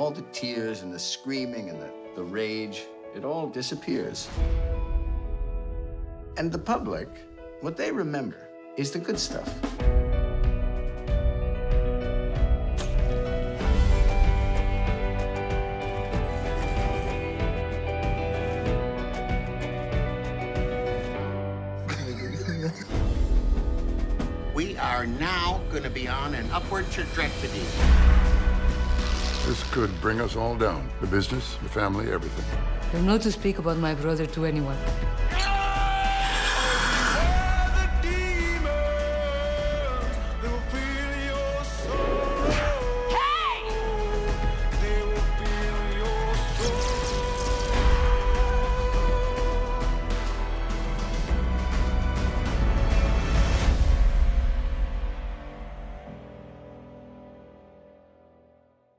all the tears and the screaming and the, the rage, it all disappears. And the public, what they remember is the good stuff. we are now going to be on an upward trajectory. This could bring us all down. The business, the family, everything. You're not to speak about my brother to anyone.